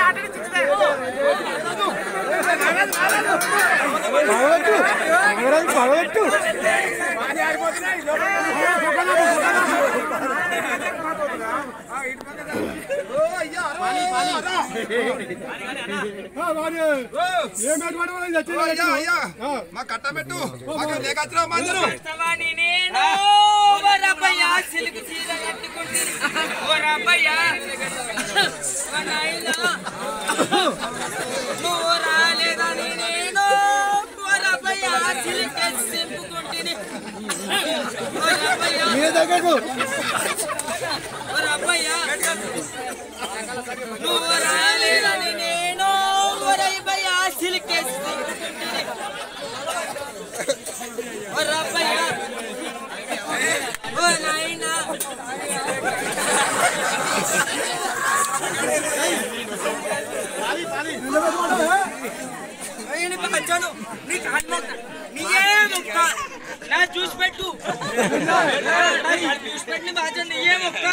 ఆటలు పడవచ్చు పడవచ్చు అయ్యా అయ్యా మా కట్ట పెట్టు మాకు లేకచ్చినా మందరు వాణి నేను ఓరబ్బయ్య సిలుకు చీర కట్టుకుంటే ఓరబ్బయ్య ఓ నాయనా ನೀನೇ ತಗಬೇಕು ನೀನೇನೋ ಬಯ್ಯ ಸಿಲಿಕೆ ರಬ್ಬಯ್ಯ ನೀ ಕಾಣ್ಬೇಕು ನೀ ಏನು సింపుకుంటే ఓరబ్బయ్య ఓ నాయనా నేను వచ్చాను నీకు హనుమంత నీయే మొక్క నా చూసి పెట్టు నా చూసి పెట్టిన బాధ్యత నీయే మొక్క